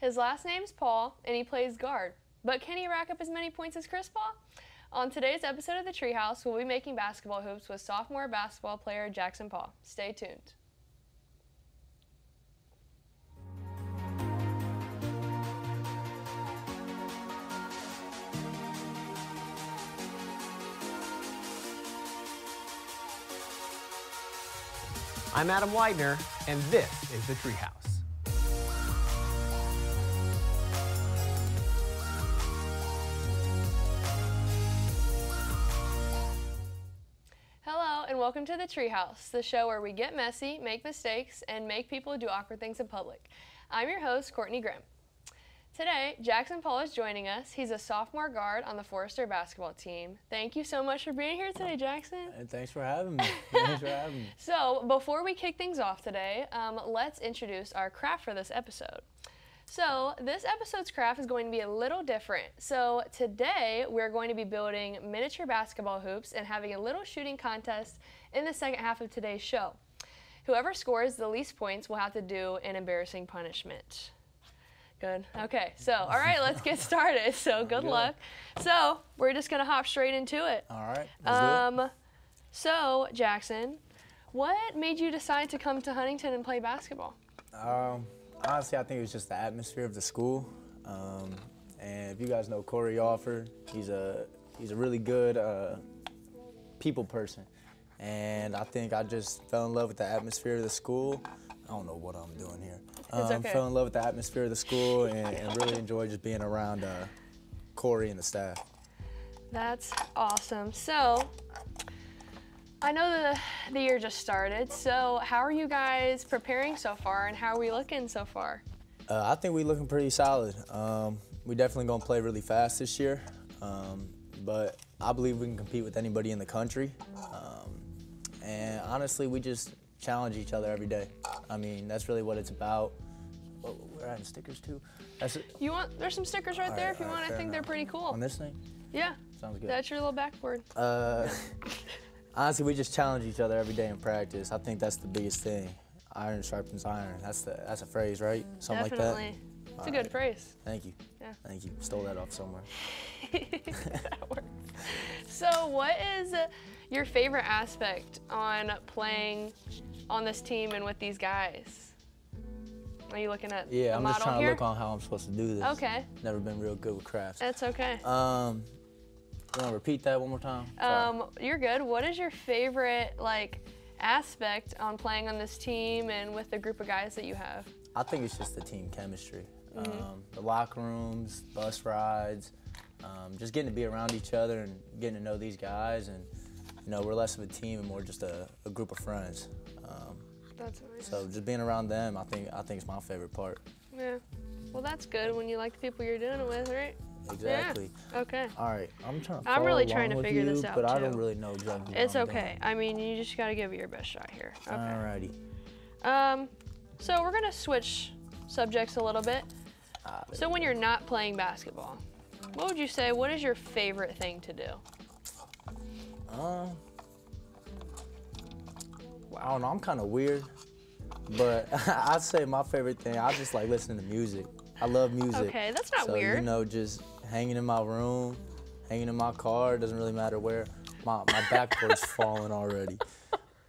His last name's Paul, and he plays guard. But can he rack up as many points as Chris Paul? On today's episode of The Treehouse, we'll be making basketball hoops with sophomore basketball player Jackson Paul. Stay tuned. I'm Adam Widener, and this is The Treehouse. And welcome to The Treehouse, the show where we get messy, make mistakes, and make people do awkward things in public. I'm your host, Kortney Grimm. Today, Jackson Paul is joining us. He's a sophomore guard on the Forester basketball team. Thank you so much for being here today, Jackson. And thanks for having me. Thanks for having me. So, before we kick things off today, um, let's introduce our craft for this episode. So, this episode's craft is going to be a little different. So, today we're going to be building miniature basketball hoops and having a little shooting contest in the second half of today's show. Whoever scores the least points will have to do an embarrassing punishment. Good. Okay. So, all right, let's get started. So, good good. luck. So, we're just going to hop straight into it. All right. Let's do it. Um, so Jackson, what made you decide to come to Huntington and play basketball? Um, honestly, I think it was just the atmosphere of the school. Um, and if you guys know Corey Offer, he's a he's a really good uh, people person. And I think I just fell in love with the atmosphere of the school. I don't know what I'm doing here. Um, okay. Fell in love with the atmosphere of the school and, and really enjoyed just being around uh, Corey and the staff. That's awesome. So I know the the year just started. So how are you guys preparing so far, and how are we looking so far? Uh, I think we're looking pretty solid. Um, we definitely gonna play really fast this year, um, but I believe we can compete with anybody in the country. Um, and honestly, we just challenge each other every day. I mean, that's really what it's about. Oh, we're adding stickers too. That's it. You want? There's some stickers right All there right, if you right, want. I think they're pretty cool. On this thing, Yeah, sounds good. that's your little backboard. Uh, honestly, we just challenge each other every day in practice. I think that's the biggest thing. Iron sharpens iron. That's the that's a phrase, right? Something Definitely. like that. It's a good Alright. phrase. Thank you. Yeah. Thank you. Stole that off somewhere. that works. So, what is your favorite aspect on playing on this team and with these guys? Are you looking at Yeah, I'm just trying here? to look on how I'm supposed to do this. Okay, Never been real good with crafts. that's okay. Um, you want to repeat that one more time? Um, you're good. What is your favorite like aspect on playing on this team and with the group of guys that you have? I think it's just the team chemistry. Mm-hmm. Um, the locker rooms, bus rides, um, just getting to be around each other and getting to know these guys. And, you know, we're less of a team and more just a, a group of friends. Um, That's nice. so just being around them, I think, I think is my favorite part. yeah. Well, that's good when you like the people you're doing it with, right? Exactly. Okay. All right, I'm trying to I'm really trying to figure you, this out, but I don't too. really know exactly It's okay. I mean, you just gotta give it your best shot here. Okay. Doing. Alrighty. Um, so we're gonna switch subjects a little bit. Ah, So when you're not playing basketball, what would you say? What is your favorite thing to do? Um, I don't know. I'm kind of weird, but I'd say my favorite thing. I just like listening to music. I love music. Okay, that's not so, weird. You know, just hanging in my room, hanging in my car. It Doesn't really matter where. My my backboard's falling already.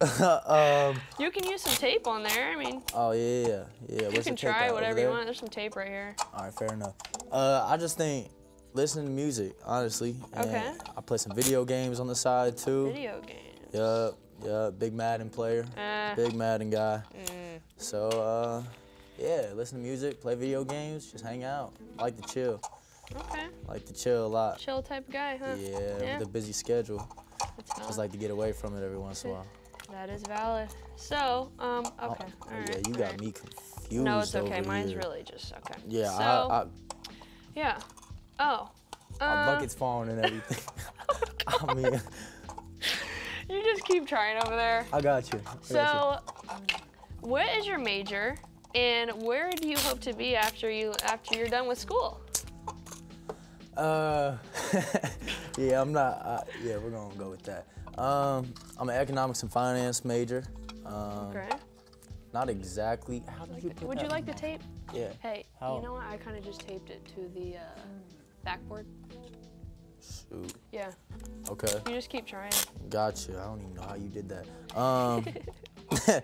um, You can use some tape on there. I mean, oh yeah, yeah, yeah. you Where's can try at? Whatever you want. There's some tape right here. All right, fair enough. Uh, I just think listening to music, honestly. and Okay. I play some video games on the side too. Video games. Yup, yup, big Madden player, Uh, big Madden guy. mm, So, uh, yeah, listen to music, play video games, just hang out. like to chill, okay. like to chill a lot. Chill type guy, huh? Yeah, Yeah. with a busy schedule, just like to get away from it every once in a while. that is valid. So, um, okay. Oh, all yeah, you got right. me confused. No, it's okay. Mine's here. really just okay. Yeah, So, I, I, yeah. Oh. my uh, bucket's falling and everything. I mean, You just keep trying over there. I got you. I got So, what is your major, and where do you hope to be after you after you're done with school? Uh, yeah, I'm not. Uh, yeah, we're gonna go with that. Um, I'm an economics and finance major. Um, Okay. Not exactly. How did you put Would that you like the tape? Yeah. Hey, How? you know what? I kind of just taped it to the uh, backboard. Shoot. Yeah, Okay. you just keep trying. Gotcha. I don't even know how you did that. Um,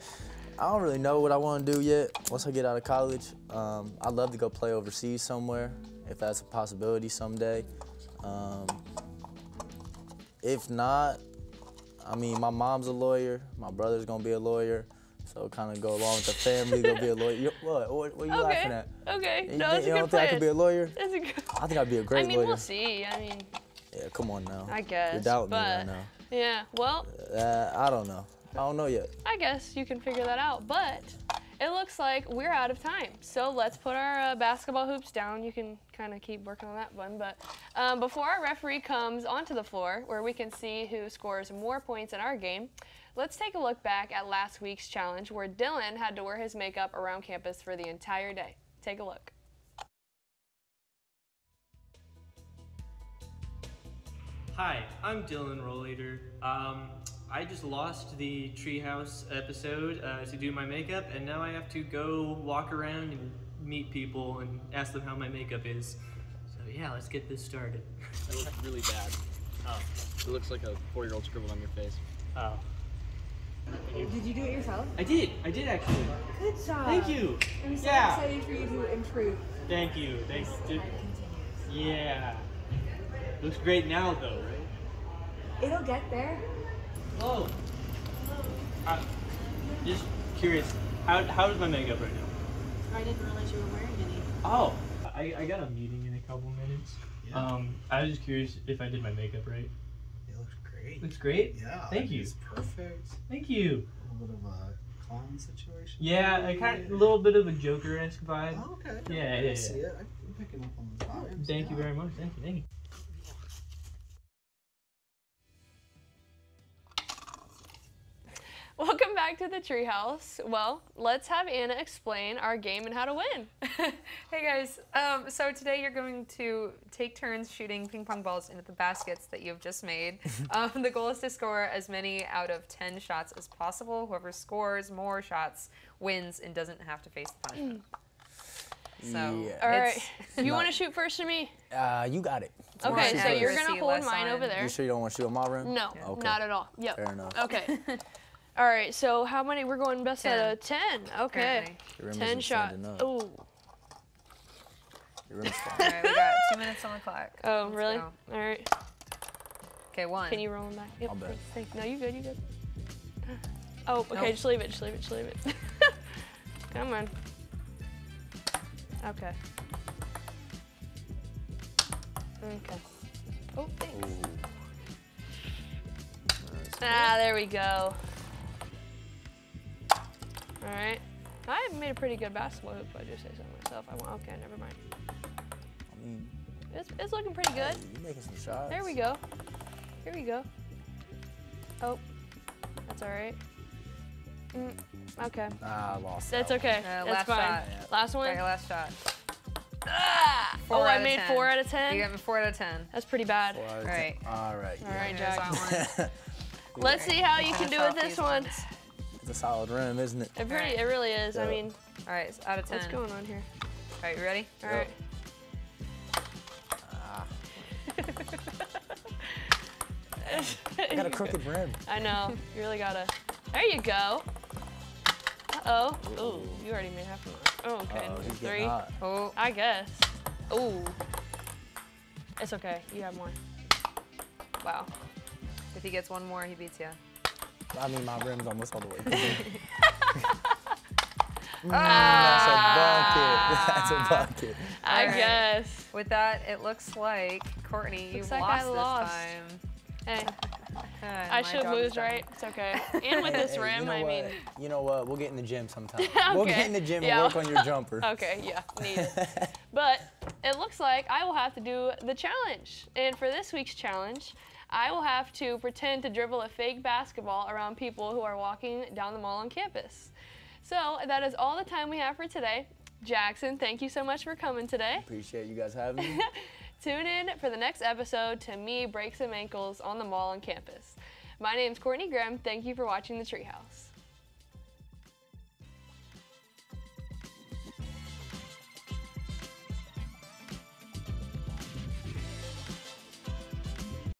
I don't really know what I want to do yet. Once I get out of college, um, I'd love to go play overseas somewhere, if that's a possibility someday. Um, if not, I mean, my mom's a lawyer. My brother's gonna be a lawyer, so kind of go along with the family. Go be a lawyer. You, what? What, what are you laughing at? Okay. You, No, that's a you good don't think. I could be a lawyer? That's a good. I think I'd be a great lawyer. I mean, lawyer. we'll see. I mean, Yeah, come on now. I guess. You're doubting me but right now. yeah. Well, Uh, I don't know. I don't know yet. I guess you can figure that out. But it looks like we're out of time. So let's put our uh, basketball hoops down. You can kind of keep working on that one. But um, before our referee comes onto the floor, where we can see who scores more points in our game, let's take a look back at last week's challenge where Dylan had to wear his makeup around campus for the entire day. Take a look. Hi, I'm Dylan Rollator. Um, I just lost the treehouse episode uh, to do my makeup, and now I have to go walk around and meet people and ask them how my makeup is. So yeah, let's get this started. It looks really bad. Oh, It looks like a four-year-old scribbled on your face. oh. Did you do it yourself? I did. I did actually. Good job. Thank you. I'm so Yeah. excited for you to improve. Thank you. Thanks. Dude. Yeah. Looks great now, though, right? It'll get there. Oh. Uh, just curious. How how's my makeup right now? I didn't realize you were wearing any. Oh, I, I got a meeting in a couple minutes. Yeah. Um, I was just curious if I did my makeup right. It looks great. Looks great. Yeah. Thank you. It's perfect. Thank you. A little bit of a clown situation. Yeah, I kind a little bit of a Joker-esque vibe. Oh, okay. Yeah, I yeah, see yeah. it. I'm picking up on the vibes. Thank you very much. Thank you. Thank you. Back to the treehouse. Well, let's have Anna explain our game and how to win. hey guys, um, so today you're going to take turns shooting ping pong balls into the baskets that you've just made. um, the goal is to score as many out of 10 shots as possible. Whoever scores more shots wins and doesn't have to face the punishment. So, Yeah. All right. You want to shoot first to me? Uh, you got it. Okay, so you're accuracy, gonna hold mine on- over there. You sure you don't want to shoot on my rim? No, Okay. not at all. Yep. Fair enough. Okay. All right. So how many? We're going best out of ten. Okay. Apparently. Ten isn't shot. standing up. Ooh. Your rim's fine. All right, we got two minutes on the clock. Oh, Let's really? go. All right. Okay, one. Can you roll them back? Yep. I'll bet. thanks, thanks. No, you good. You good. Oh, okay. Nope. Just leave it. Just leave it. Just leave it. Come on. Okay. Okay. Oh, thanks. Ooh. Ah, there we go. All right. I made a pretty good basketball hoop. if I just say so myself. I want. Okay, never mind. I mean, It's, it's looking pretty good. hey, you making some shots. There we go. Here we go. Oh, that's all right. Mm, okay, Ah, lost. that's that okay. Uh, that's last fine. shot. Last one. your last shot. Ah! Four oh, I made 10. four out of ten. You ten. got me four out of ten. That's pretty bad. Four out of All ten. right. All right. All right, Here's Jack. Let's see how you can do with this one. Ones. It's a solid rim, isn't it? It pretty. It really is. I mean, All right, it's out of ten. what's going on here? All right, you ready? All right. Ah, I got a crooked rim. I know. You really gotta. There you go. Uh oh. Ooh, you already made half of mine. Oh, okay. Uh-oh, he's Three. hot. Oh, I guess. Ooh. It's okay. You have more. Wow. if he gets one more, he beats you. I mean, my rim's almost all the way. through. Mm, Ah. That's a bucket. That's a bucket. I Alright. guess. With that, it looks like Kortney, Looks you've like lost I this time. Hey, I should lose, done. right? It's okay. And with this Hey, rim, you know I what? mean. You know what? We'll get in the gym sometime. We'll get in the gym Yeah. and work on your jumper. Okay, yeah, need it. but it looks like I will have to do the challenge. And for this week's challenge, I will have to pretend to dribble a fake basketball around people who are walking down the mall on campus. So that is all the time we have for today. Jackson, thank you so much for coming today. Appreciate you guys having me. Tune in for the next episode to me break some ankles on the mall on campus. My name's Kortney Grimm. Thank you for watching The Treehouse.